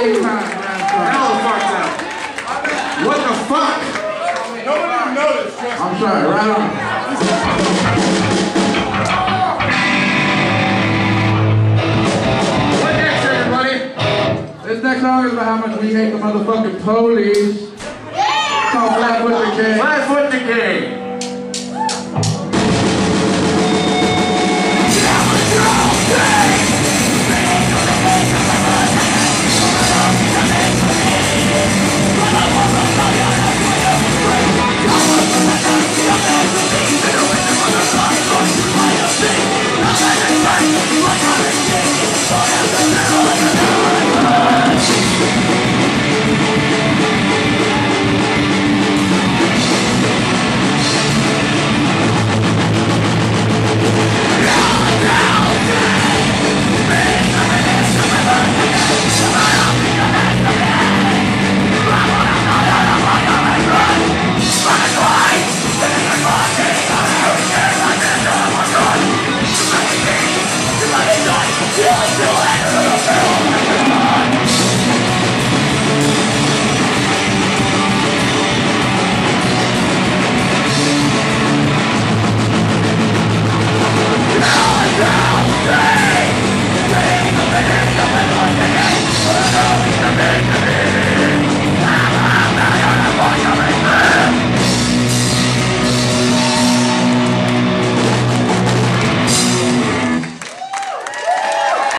eight times around the Hell fucked up. What the fuck? Nobody noticed. I'm sorry, right on. What next, everybody? This next song is about how much we hate the motherfucking police. It's called Flatfoot the Flatfoot Decay. Yes,